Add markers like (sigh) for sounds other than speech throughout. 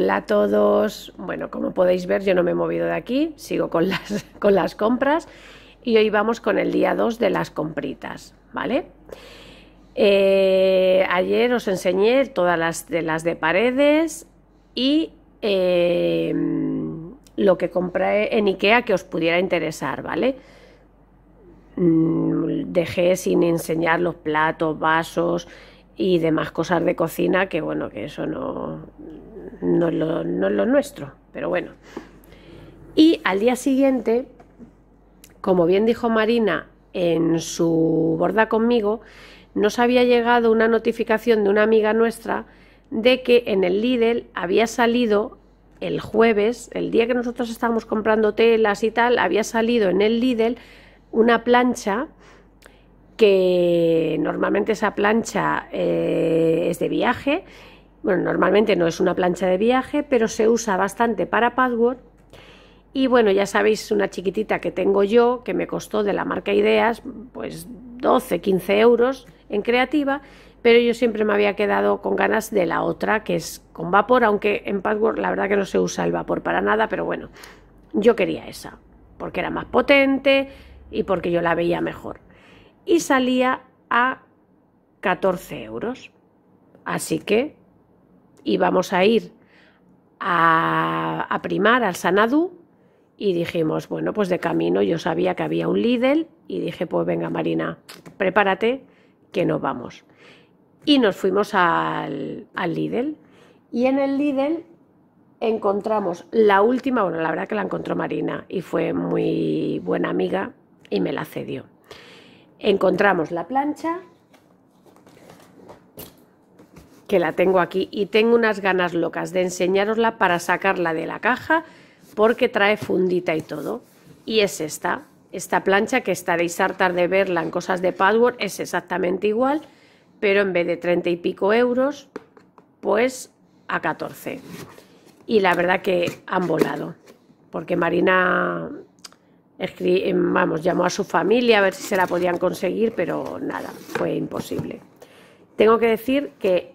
Hola a todos. Bueno, como podéis ver, yo no me he movido de aquí, sigo con (laughs) las, con las compras y hoy vamos con el día 2 de las compritas, ¿vale? Eh, ayer os enseñé todas las de las de paredes y eh, lo que compré en Ikea que os pudiera interesar, ¿vale? Mm, dejé sin enseñar los platos, vasos y demás cosas de cocina que bueno, que eso no, no, lo, lo nuestro, pero bueno. Y al día siguiente, como bien dijo Marina en su borda conmigo, nos había llegado una notificación de una amiga nuestra de que en el Lidl había salido el jueves, el día que nosotros estábamos comprando telas y tal, había salido en el Lidl una plancha que normalmente esa plancha eh, es de viaje. Bueno, normalmente no es una plancha de viaje, pero se usa bastante para patchwork. Y bueno, ya sabéis, una chiquitita que tengo yo, que me costó de la marca Ideas, pues 12, 15 euros en creativa, pero yo siempre me había quedado con ganas de la otra, que es con vapor, aunque en patchwork la verdad que no se usa el vapor para nada, pero bueno, yo quería esa, porque era más potente, y porque yo la veía mejor. Y salía a 14 euros. Así que íbamos a ir a, primar al Sanadú y dijimos, bueno, pues de camino yo sabía que había un Lidl y dije, pues venga Marina, prepárate que nos vamos. Y nos fuimos al, al Lidl. Y en el Lidl encontramos la última, bueno, la verdad que la encontró Marina y fue muy buena amiga y me la cedió. Encontramos la plancha, que la tengo aquí y tengo unas ganas locas de enseñarosla para sacarla de la caja porque trae fundita y todo. Y es esta, esta plancha que estaréis hartas de verla en cosas de Padward, es exactamente igual, pero en vez de 30 y pico euros, pues a 14. Y la verdad que han volado, porque Marina Em, vamos, llamó a su familia a ver si se la podían conseguir, pero nada, fue imposible. Tengo que decir que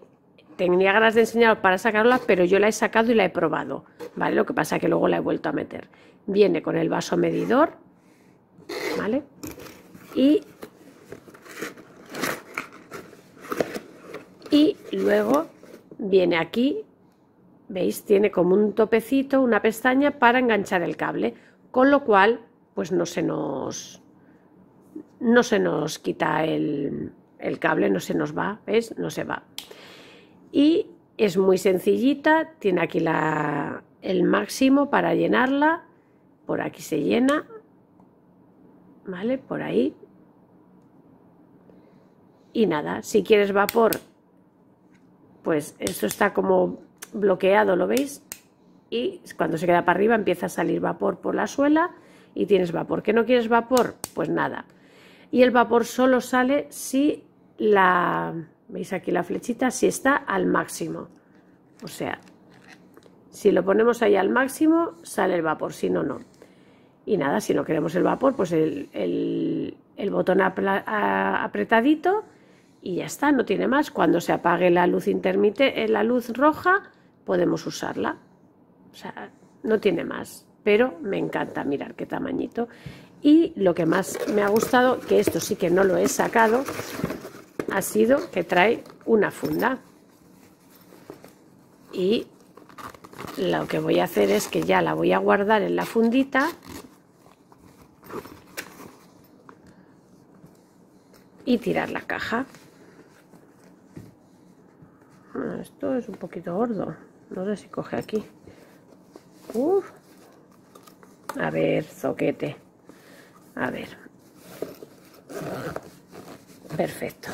tenía ganas de enseñaros para sacarla, pero yo la he sacado y la he probado, ¿vale? Lo que pasa es que luego la he vuelto a meter. Viene con el vaso medidor, ¿vale? Y, y luego viene aquí, ¿veis? Tiene como un topecito, una pestaña para enganchar el cable, con lo cual pues no se nos, no se nos quita el, cable, no se nos va, ¿ves? No se va. Y es muy sencillita, tiene aquí la, el máximo para llenarla, por aquí se llena, ¿vale? Por ahí. Y nada, si quieres vapor, pues esto está como bloqueado, ¿lo veis? Y cuando se queda para arriba empieza a salir vapor por la suela y tienes vapor. ¿Que no quieres vapor? Pues nada. Y el vapor solo sale si la, veis aquí la flechita, si está al máximo. O sea, si lo ponemos ahí al máximo, sale el vapor, si no, no. Y nada, si no queremos el vapor, pues el, el, botón apretadito y ya está, no tiene más. Cuando se apague la luz intermitente, la luz roja, podemos usarla. O sea, no tiene más pero me encanta mirar qué tamañito. Y lo que más me ha gustado, que esto sí que no lo he sacado, ha sido que trae una funda. Y lo que voy a hacer es que ya la voy a guardar en la fundita. Y tirar la caja. Ah, esto es un poquito gordo. No sé si coge aquí. A ver, zoquete. A ver. Perfecto.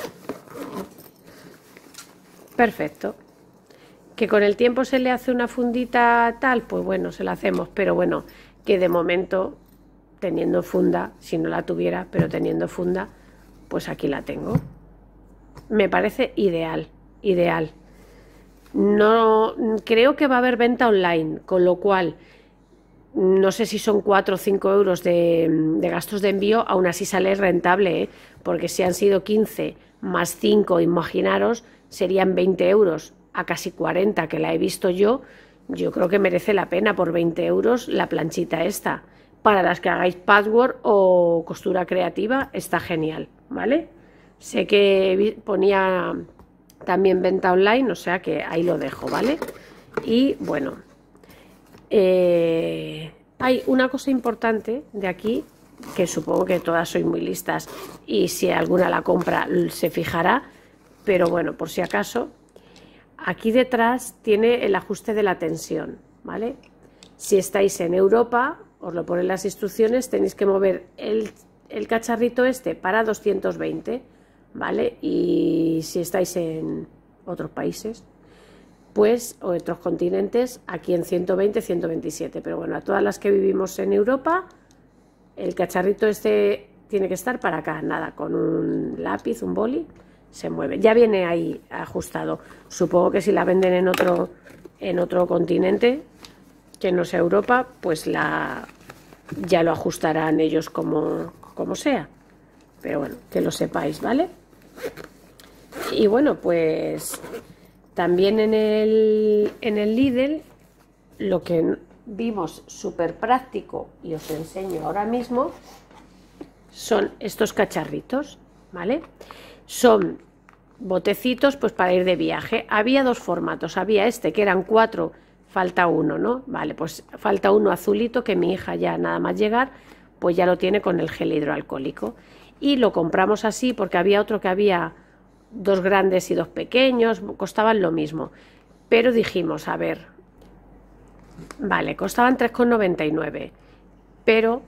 Perfecto. Que con el tiempo se le hace una fundita tal, pues bueno, se la hacemos. Pero bueno, que de momento, teniendo funda, si no la tuviera, pero teniendo funda, pues aquí la tengo. Me parece ideal, ideal. No creo que va a haber venta online, con lo cual no sé si son 4 o 5 euros de, gastos de envío, aún así sale rentable, ¿eh? porque si han sido 15 más 5, imaginaros, serían 20 euros a casi 40 que la he visto yo. yo creo que merece la pena por 20 euros la planchita esta. Para las que hagáis patchwork o costura creativa está genial, ¿vale? Sé que ponía también venta online, o sea que ahí lo dejo, ¿vale? Y bueno, eh, hay una cosa importante de aquí, que supongo que todas sois muy listas y si alguna la compra se fijará, pero bueno, por si acaso, aquí detrás tiene el ajuste de la tensión, ¿vale? Si estáis en Europa, os lo ponen las instrucciones, tenéis que mover el, cacharrito este para 220, ¿vale? Y si estáis en otros países, pues, o otros continentes, aquí en 120, 127. Pero bueno, a todas las que vivimos en Europa, el cacharrito este tiene que estar para acá, nada, con un lápiz, un boli, se mueve. Ya viene ahí ajustado. Supongo que si la venden en otro, en otro continente, que no sea Europa, pues la ya lo ajustarán ellos como, como sea. Pero bueno, que lo sepáis, ¿vale? Y bueno, pues también en el, en el Lidl, lo que vimos súper práctico y os enseño ahora mismo, son estos cacharritos, ¿vale? Son botecitos pues para ir de viaje. Había dos formatos, había este que eran cuatro, falta uno, ¿no? Vale, pues falta uno azulito que mi hija ya nada más llegar, pues ya lo tiene con el gel hidroalcohólico. Y lo compramos así porque había otro que había dos grandes y dos pequeños, costaban lo mismo. Pero dijimos, a ver, vale, costaban 3,99. Pero,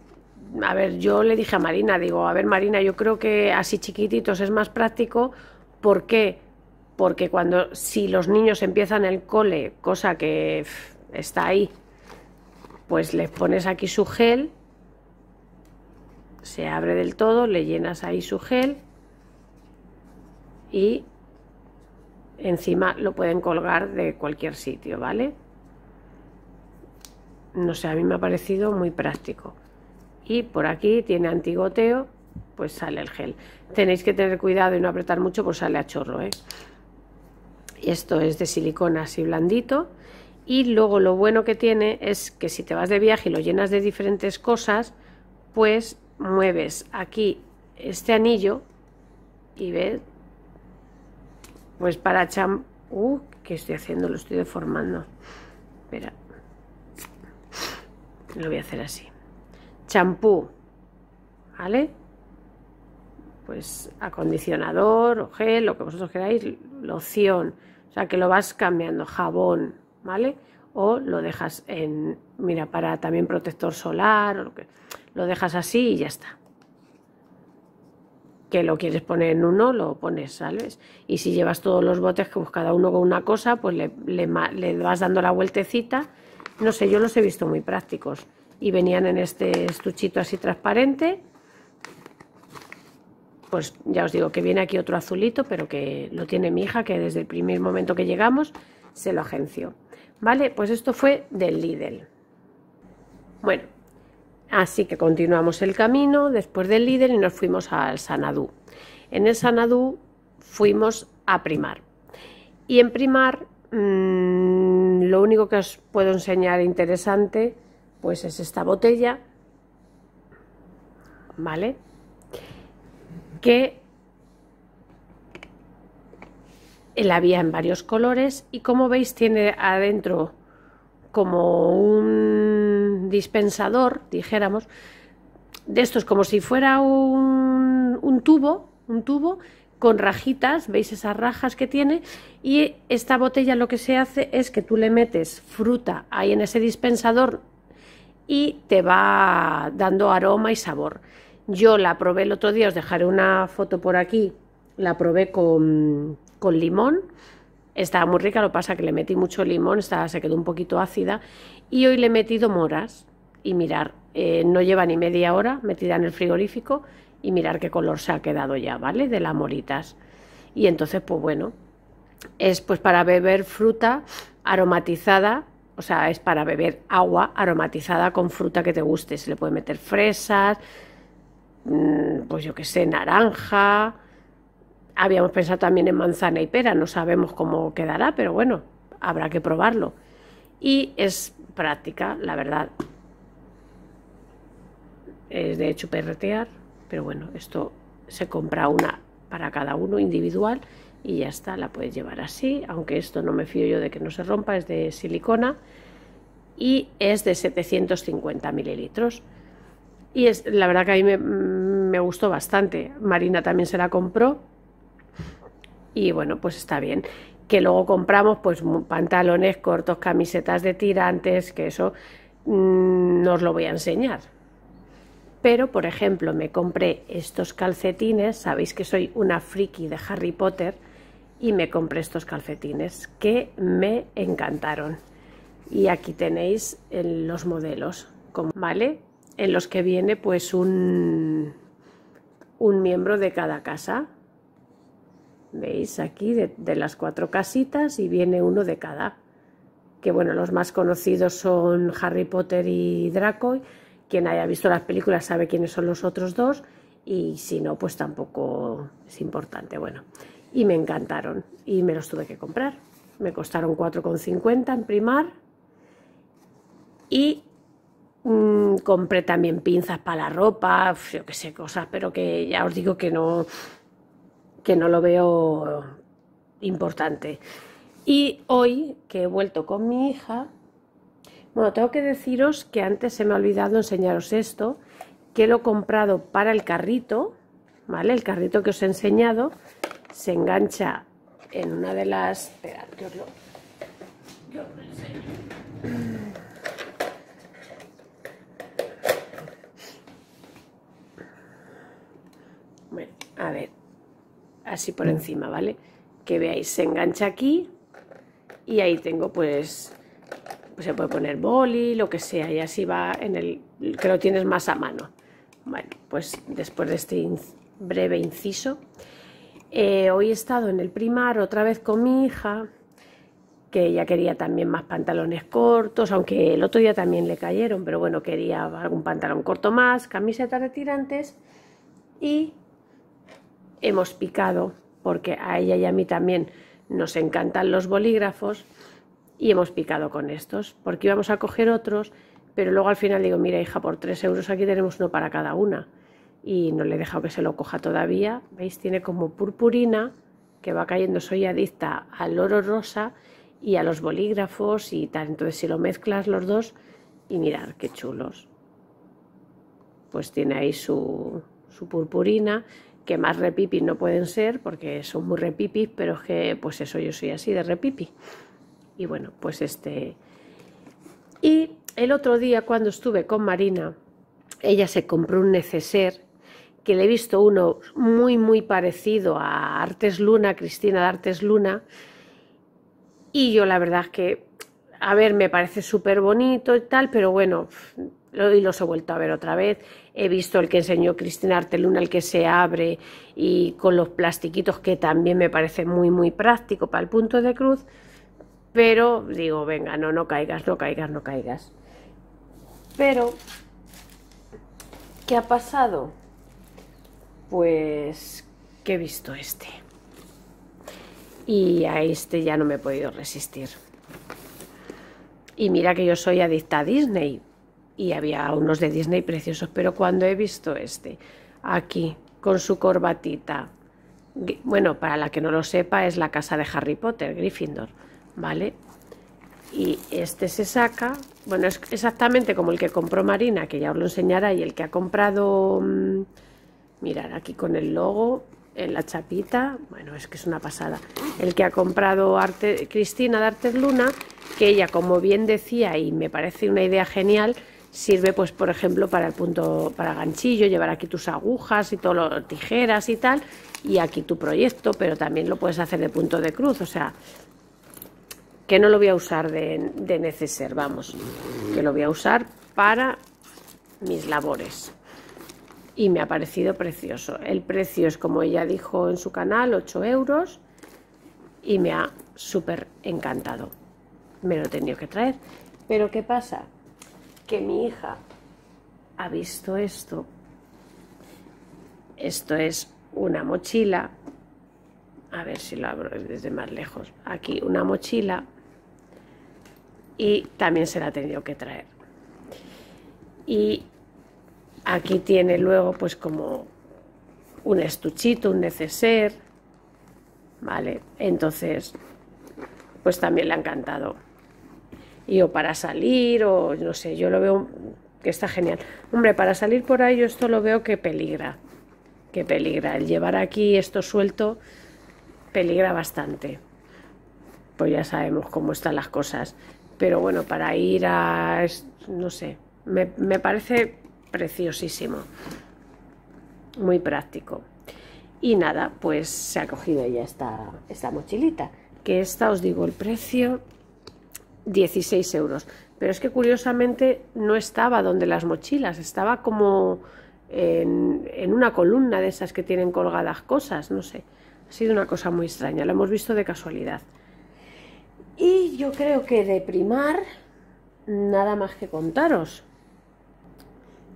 a ver, yo le dije a Marina, digo, a ver Marina, yo creo que así chiquititos es más práctico. ¿Por qué? Porque cuando, si los niños empiezan el cole, cosa que está ahí, pues les pones aquí su gel, se abre del todo, le llenas ahí su gel y encima lo pueden colgar de cualquier sitio, ¿vale? No sé, a mí me ha parecido muy práctico. Por aquí tiene antigoteo, pues sale el gel. Tenéis que tener cuidado y no apretar mucho, pues sale a chorro, ¿eh? Esto es de silicona así blandito. Y luego lo bueno que tiene es que si te vas de viaje y lo llenas de diferentes cosas, pues mueves aquí este anillo y ves pues para cham... Uh, ¿qué estoy haciendo? Lo estoy deformando. Espera. Lo voy a hacer así. Champú. ¿Vale? Pues acondicionador o gel, lo que vosotros queráis. Loción. O sea, que lo vas cambiando. Jabón. ¿Vale? O lo dejas en... Mira, para también protector solar. O lo, que, lo dejas así y ya está que lo quieres poner en uno, lo pones, ¿sabes? Y si llevas todos los botes, que pues cada uno con una cosa, pues le, le, vas dando la vueltecita. No sé, yo los he visto muy prácticos. Y venían en este estuchito así transparente. Pues ya os digo que viene aquí otro azulito, pero que lo tiene mi hija, que desde el primer momento que llegamos se lo agenció. Vale, pues esto fue del Lidl. Bueno, Así que continuamos el camino después del líder y nos fuimos al Sanadú. En el Sanadú fuimos a primar. Y en primar mmm, lo único que os puedo enseñar interesante pues es esta botella, ¿vale? Que la había en varios colores y como veis tiene adentro como un dispensador, dijéramos, de estos como si fuera un, un tubo, un tubo con rajitas, veis esas rajas que tiene, y esta botella lo que se hace es que tú le metes fruta ahí en ese dispensador y te va dando aroma y sabor. Yo la probé el otro día, os dejaré una foto por aquí, la probé con, con limón estaba muy rica, lo pasa que le metí mucho limón, estaba, se quedó un poquito ácida. Y hoy le he metido moras. Y mirar, eh, no lleva ni media hora metida en el frigorífico. Y mirar qué color se ha quedado ya, ¿vale? De las moritas. Y entonces, pues bueno, es pues para beber fruta aromatizada. O sea, es para beber agua aromatizada con fruta que te guste. Se le puede meter fresas, mm, pues yo qué sé, naranja, Habíamos pensado también en manzana y pera, no sabemos cómo quedará, pero bueno, habrá que probarlo. y es práctica, la verdad. Es de hecho perretear, pero bueno, esto se compra una para cada uno individual y ya está, la puedes llevar así, aunque esto no me fío yo de que no se rompa, es de silicona y es de 750 mililitros. Y es, la verdad que a mí me, gustó bastante. Marina también se la compró y bueno, pues está bien. Que luego compramos pues pantalones cortos, camisetas de tirantes, que eso mm, no os lo voy a enseñar. Pero, por ejemplo, me compré estos calcetines, sabéis que soy una friki de Harry Potter, y me compré estos calcetines que me encantaron. Y aquí tenéis los modelos, ¿vale? En los que viene pues un, un miembro de cada casa. ¿Veis aquí de, de las cuatro casitas y viene uno de cada? Que bueno, los más conocidos son Harry Potter y Draco. Quien haya visto las películas sabe quiénes son los otros dos y si no, pues tampoco es importante. Bueno, y me encantaron y me los tuve que comprar. Me costaron 4,50 en primar y mm, compré también pinzas para la ropa, yo qué sé, cosas, pero que ya os digo que no, que no lo veo importante. Y hoy que he vuelto con mi hija, bueno, tengo que deciros que antes se me ha olvidado enseñaros esto, que lo he comprado para el carrito, ¿vale? El carrito que os he enseñado, se engancha en una de las... Esperad, que os lo, yo os lo enseño. Bueno, a ver, así por encima, ¿vale? Que veáis, se engancha aquí y ahí tengo pues, pues se puede poner boli, lo que sea, y así va en el que lo tienes más a mano. Bueno, pues después de este breve inciso, eh, hoy he estado en el primar otra vez con mi hija, que ella quería también más pantalones cortos, aunque el otro día también le cayeron, pero bueno, quería algún pantalón corto más, camisetas de tirantes y hemos picado, porque a ella y a mí también nos encantan los bolígrafos y hemos picado con estos, porque íbamos a coger otros, pero luego al final digo, mira hija, por 3 euros aquí tenemos uno para cada una y no le he dejado que se lo coja todavía. ¿Veis? Tiene como purpurina que va cayendo. Soy adicta al oro rosa y a los bolígrafos y tal. Entonces si lo mezclas los dos y mirad qué chulos. Pues tiene ahí su, su purpurina que más repipi no pueden ser porque son muy repipis, pero es que pues eso yo soy así de repipi. Y bueno, pues este... Y el otro día cuando estuve con Marina, ella se compró un neceser que le he visto uno muy, muy parecido a Artes Luna, Cristina de Artes Luna, y yo la verdad es que, a ver, me parece súper bonito y tal, pero bueno, y los he vuelto a ver otra vez. He visto el que enseñó Cristina Arteluna, el que se abre y con los plastiquitos, que también me parece muy, muy práctico para el punto de cruz. Pero digo, venga, no, no caigas, no caigas, no caigas. Pero, ¿qué ha pasado? Pues que he visto este. Y a este ya no me he podido resistir. Y mira que yo soy adicta a Disney. Y había unos de Disney preciosos, pero cuando he visto este, aquí, con su corbatita, bueno, para la que no lo sepa, es la casa de Harry Potter, Gryffindor, ¿vale? Y este se saca, bueno, es exactamente como el que compró Marina, que ya os lo enseñará, y el que ha comprado... Mmm, Mirar aquí con el logo en la chapita, bueno, es que es una pasada. El que ha comprado Arte, Cristina de Artes Luna, que ella, como bien decía, y me parece una idea genial, sirve, pues, por ejemplo, para el punto, para ganchillo, llevar aquí tus agujas y todo, tijeras y tal, y aquí tu proyecto, pero también lo puedes hacer de punto de cruz, o sea, que no lo voy a usar de, de neceser, vamos, que lo voy a usar para mis labores y me ha parecido precioso. El precio es como ella dijo en su canal, 8 euros y me ha súper encantado. Me lo he tenido que traer. Pero ¿qué pasa? Que mi hija ha visto esto. Esto es una mochila. A ver si lo abro desde más lejos. Aquí una mochila. y también se la ha tenido que traer. Y aquí tiene luego pues como un estuchito, un neceser, ¿vale? Entonces, pues también le ha encantado. Y o para salir, o no sé, yo lo veo que está genial. Hombre, para salir por ahí yo esto lo veo que peligra, que peligra. El llevar aquí esto suelto peligra bastante. Pues ya sabemos cómo están las cosas. Pero bueno, para ir a, no sé, me, me parece preciosísimo. Muy práctico. Y nada, pues se ha cogido ya esta, esta mochilita. Que esta, os digo, el precio 16 euros. Pero es que curiosamente no estaba donde las mochilas, estaba como en, en, una columna de esas que tienen colgadas cosas, no sé. Ha sido una cosa muy extraña, lo hemos visto de casualidad. Y yo creo que de primar, nada más que contaros.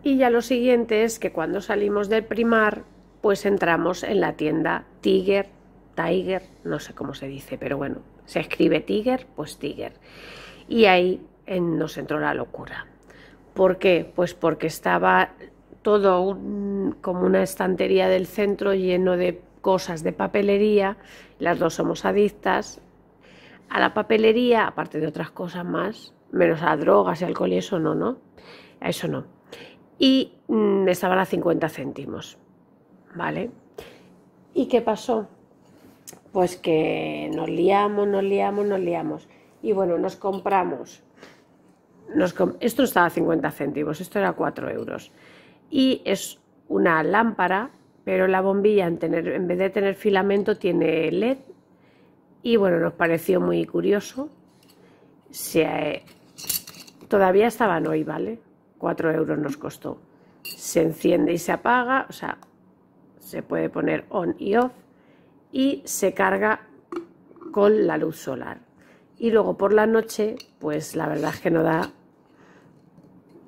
Y ya lo siguiente es que cuando salimos del primar, pues entramos en la tienda Tiger, Tiger, no sé cómo se dice, pero bueno, se escribe Tiger, pues Tiger. Y ahí nos entró la locura. ¿Por qué? Pues porque estaba todo como una estantería del centro lleno de cosas de papelería, las dos somos adictas a la papelería, aparte de otras cosas más, menos a drogas y alcohol y eso no, ¿no? A eso no. Y mm, estaban a 50 céntimos. ¿vale? ¿Y qué pasó? Pues que nos liamos, nos liamos, nos liamos. Y bueno, nos compramos. esto estaba a 50 céntimos, esto era 4 euros. Y es una lámpara, pero la bombilla en, tener, en vez de tener filamento tiene LED. Y bueno, nos pareció muy curioso. Se, todavía estaban hoy, ¿vale? 4 euros nos costó. Se enciende y se apaga, o sea, se puede poner on y off y se carga con la luz solar. Y luego por la noche, pues la verdad es que no da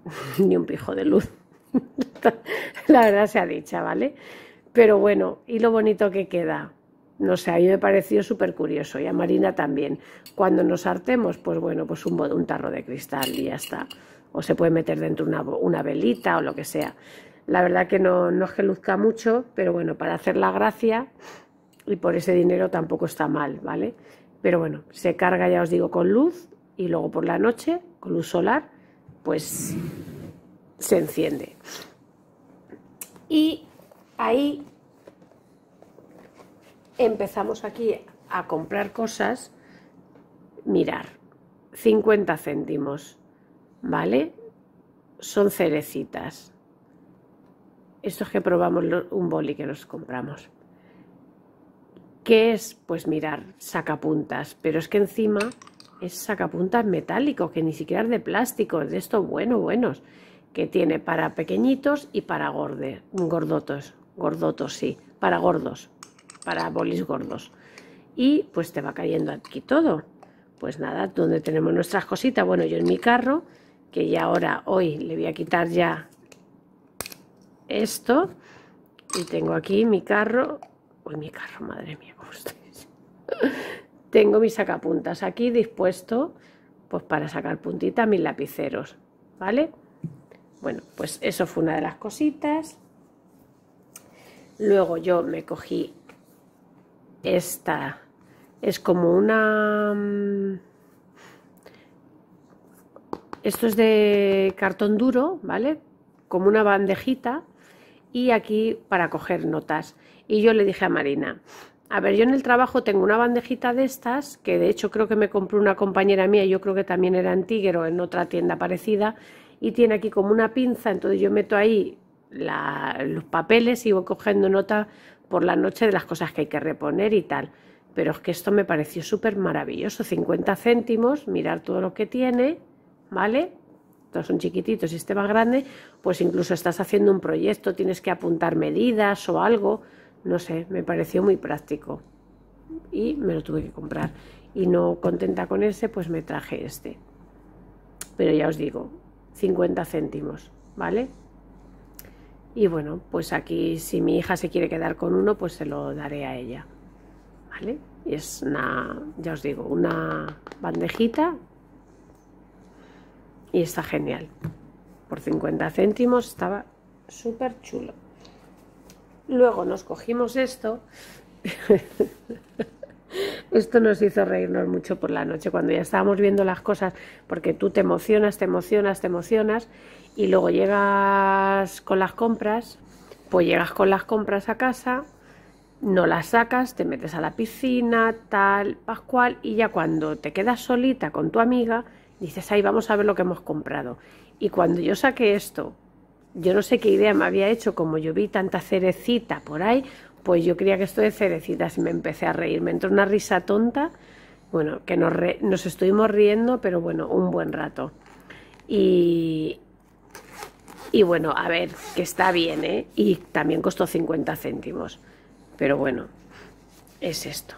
(laughs) ni un pijo de luz. (laughs) la verdad se ha dicha, ¿vale? Pero bueno, y lo bonito que queda. No sé, a mí me pareció súper curioso y a Marina también. Cuando nos hartemos, pues bueno, pues un, un tarro de cristal y ya está. O se puede meter dentro una, una velita o lo que sea. La verdad que no, no es que luzca mucho, pero bueno, para hacer la gracia y por ese dinero tampoco está mal, ¿vale? Pero bueno, se carga, ya os digo, con luz y luego por la noche, con luz solar, pues se enciende. Y ahí empezamos aquí a comprar cosas, mirar, 50 céntimos, ¿vale? Son cerecitas. Esto es que probamos un boli que nos compramos. ¿Qué es? Pues mirar, sacapuntas, pero es que encima es sacapuntas metálico, que ni siquiera es de plástico, es de estos buenos, buenos, que tiene para pequeñitos y para gorde, gordotos, gordotos, sí, para gordos, para bolis gordos. Y pues te va cayendo aquí todo. Pues nada, donde tenemos nuestras cositas, bueno, yo en mi carro, que ya ahora, hoy, le voy a quitar ya esto y tengo aquí mi carro, uy mi carro, madre mía, ¿cómo (laughs) tengo mis sacapuntas aquí dispuesto pues para sacar puntita mis lapiceros, ¿vale? Bueno, pues eso fue una de las cositas. Luego yo me cogí esta, es como una... Esto es de cartón duro, ¿vale? Como una bandejita y aquí para coger notas. Y yo le dije a Marina, a ver, yo en el trabajo tengo una bandejita de estas, que de hecho creo que me compró una compañera mía, yo creo que también era en Tigre o en otra tienda parecida, y tiene aquí como una pinza, entonces yo meto ahí los papeles y voy cogiendo nota por la noche de las cosas que hay que reponer y tal. Pero es que esto me pareció súper maravilloso, 50 céntimos, mirar todo lo que tiene, ¿vale? todos son chiquititos y este más grande, pues incluso estás haciendo un proyecto, tienes que apuntar medidas o algo, no sé, me pareció muy práctico y me lo tuve que comprar. Y no contenta con ese, pues me traje este. Pero ya os digo, 50 céntimos, ¿vale? Y bueno, pues aquí si mi hija se quiere quedar con uno, pues se lo daré a ella, ¿vale? Y es una, ya os digo, una bandejita y está genial. Por 50 céntimos estaba súper chulo. Luego nos cogimos esto. (laughs) esto nos hizo reírnos mucho por la noche cuando ya estábamos viendo las cosas, porque tú te emocionas, te emocionas, te emocionas, y luego llegas con las compras, pues llegas con las compras a casa, no las sacas, te metes a la piscina, tal, pascual, y ya cuando te quedas solita con tu amiga, dices, ahí vamos a ver lo que hemos comprado. Y cuando yo saqué esto, yo no sé qué idea me había hecho, como yo vi tanta cerecita por ahí, pues yo creía que esto de cerecitas y me empecé a reír. Me entró una risa tonta, bueno, que nos, nos estuvimos riendo, pero bueno, un buen rato. Y, y bueno, a ver, que está bien, ¿eh? Y también costó 50 céntimos. Pero bueno, es esto.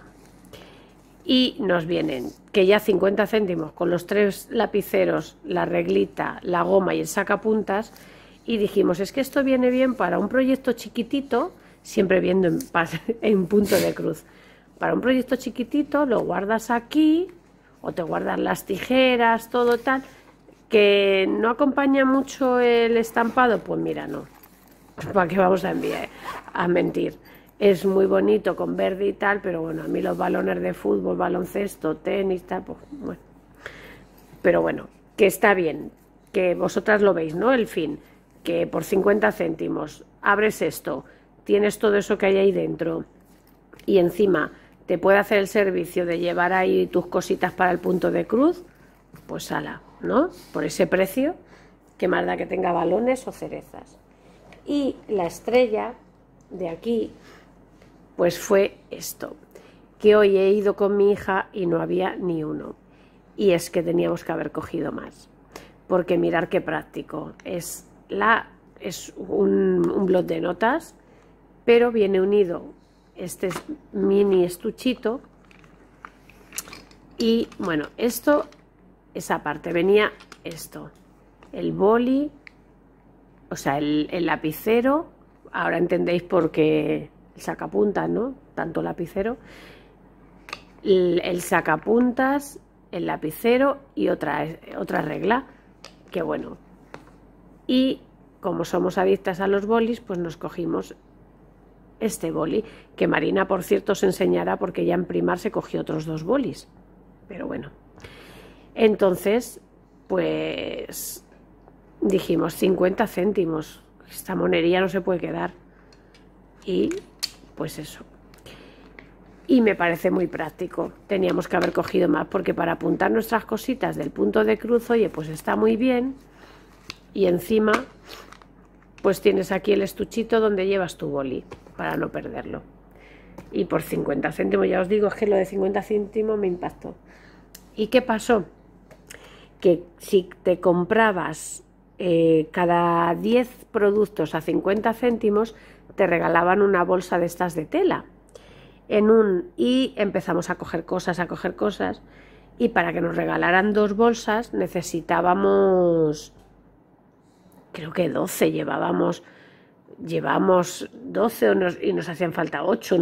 Y nos vienen que ya 50 céntimos con los tres lapiceros, la reglita, la goma y el sacapuntas. Y dijimos, es que esto viene bien para un proyecto chiquitito, siempre viendo en, (laughs) en punto de cruz. Para un proyecto chiquitito lo guardas aquí o te guardas las tijeras, todo tal ¿Que no acompaña mucho el estampado? Pues mira, no. (laughs) ¿Para qué vamos a enviar a mentir? Es muy bonito con verde y tal, pero bueno, a mí los balones de fútbol, baloncesto, tenis, tal, pues bueno. Pero bueno, que está bien, que vosotras lo veis, ¿no? El fin, que por 50 céntimos abres esto, tienes todo eso que hay ahí dentro y encima te puede hacer el servicio de llevar ahí tus cositas para el punto de cruz, pues ala, ¿no? Por ese precio, que más da que tenga balones o cerezas. Y la estrella de aquí, pues fue esto, que hoy he ido con mi hija y no había ni uno. Y es que teníamos que haber cogido más. Porque mirar qué práctico. Es, la, es un, un blog de notas, pero viene unido este mini estuchito. Y bueno, esto esa parte, venía esto, el boli, o sea, el, lapicero, ahora entendéis por qué el sacapuntas, ¿no? Tanto lapicero, el, sacapuntas, el lapicero y otra, otra regla, que bueno. Y como somos adictas a los bolis, pues nos cogimos este boli, que Marina, por cierto, os enseñará porque ya en primar se cogió otros dos bolis. Pero bueno. Entonces, pues dijimos 50 céntimos, esta monería no se puede quedar. Y pues eso. Y me parece muy práctico. Teníamos que haber cogido más porque para apuntar nuestras cositas del punto de cruz, oye, pues está muy bien. Y encima, pues tienes aquí el estuchito donde llevas tu boli para no perderlo. Y por 50 céntimos, ya os digo, es que lo de 50 céntimos me impactó. ¿Y qué pasó? que si te comprabas eh, cada 10 productos a 50 céntimos, te regalaban una bolsa de estas de tela. En un, y empezamos a coger cosas, a coger cosas. Y para que nos regalaran dos bolsas necesitábamos, creo que 12 llevábamos, llevamos 12 y nos hacían falta 8.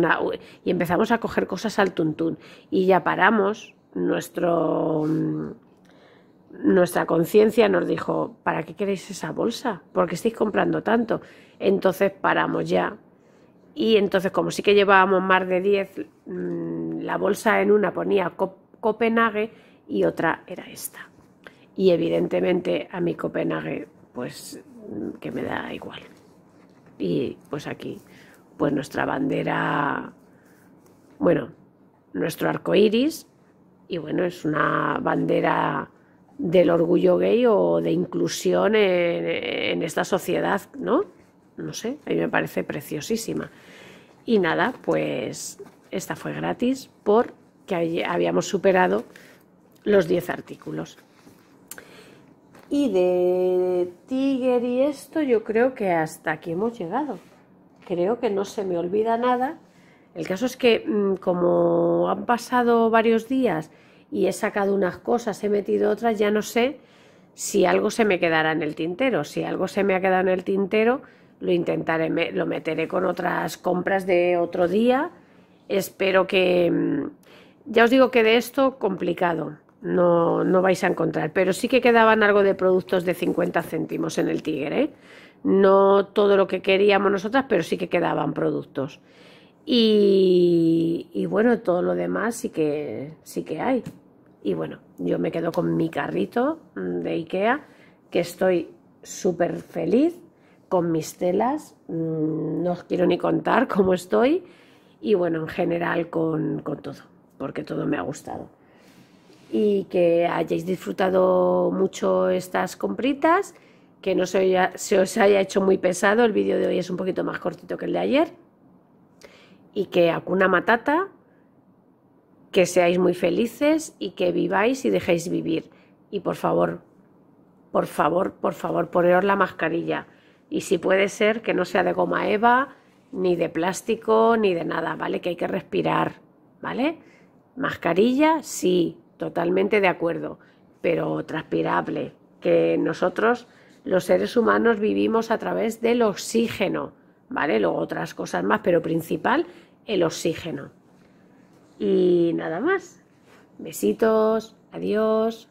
y empezamos a coger cosas al tuntún. Y ya paramos nuestro nuestra conciencia nos dijo, ¿para qué queréis esa bolsa? ¿Por qué estáis comprando tanto? Entonces paramos ya. Y entonces, como sí que llevábamos más de 10, mm, la bolsa en una ponía Copenhague y otra era esta. Y evidentemente a mi Copenhague, pues mm, que me da igual. Y pues aquí, pues nuestra bandera, bueno, nuestro arco iris, y bueno, es una bandera del orgullo gay o de inclusión en, esta sociedad, ¿no? No sé, a mí me parece preciosísima. Y nada, pues esta fue gratis porque habíamos superado los 10 artículos. Y de Tiger y esto yo creo que hasta aquí hemos llegado. Creo que no se me olvida nada. El caso es que mm, como han pasado varios días y he sacado unas cosas, he metido otras, ya no sé si algo se me quedará en el tintero. Si algo se me ha quedado en el tintero, lo intentaré, lo meteré con otras compras de otro día. Espero que... Mm, ya os digo que de esto complicado, no, no vais a encontrar. Pero sí que quedaban algo de productos de 50 céntimos en el Tigre. No todo lo que queríamos nosotras, pero sí que quedaban productos. Y, bueno, todo lo demás sí que, sí que hay. Y bueno, yo me quedo con mi carrito de Ikea, que estoy súper feliz con mis telas. Mm, no os quiero ni contar (laughs) cómo estoy. Y bueno, en general con, con todo, porque todo me ha gustado y que hayáis disfrutado mucho estas compritas, que no se, os haya hecho muy pesado, el vídeo de hoy es un poquito más cortito que el de ayer, y que Acuna Matata, que seáis muy felices y que viváis y dejéis vivir. Y por favor, por favor, por favor, poneros la mascarilla. Y si puede ser que no sea de goma eva, ni de plástico, ni de nada, ¿vale? Que hay que respirar, ¿vale? Mascarilla, sí, totalmente de acuerdo, pero transpirable, que nosotros los seres humanos vivimos a través del oxígeno, ¿vale? Luego otras cosas más, pero principal, el oxígeno. Y nada más. Besitos, adiós.